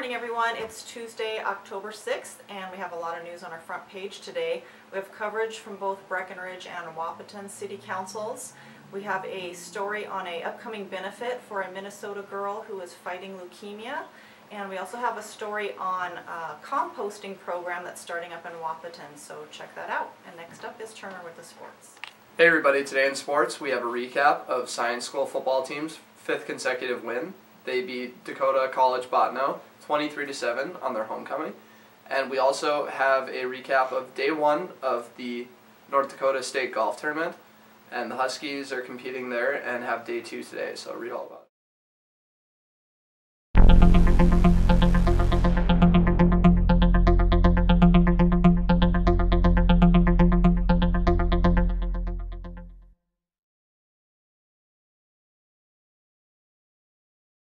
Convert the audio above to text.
morning, everyone. It's Tuesday, October 6th, and we have a lot of news on our front page today. We have coverage from both Breckenridge and Wahpeton City Councils. We have a story on a upcoming benefit for a Minnesota girl who is fighting leukemia. And we also have a story on a composting program that's starting up in Wahpeton, so check that out. And next up is Turner with the sports. Hey everybody, today in sports we have a recap of Science School football team's fifth consecutive win. They beat Dakota College Bottineau 23 to 7 on their homecoming. And we also have a recap of day one of the North Dakota State Golf Tournament. And the Huskies are competing there and have day two today, so read all about it.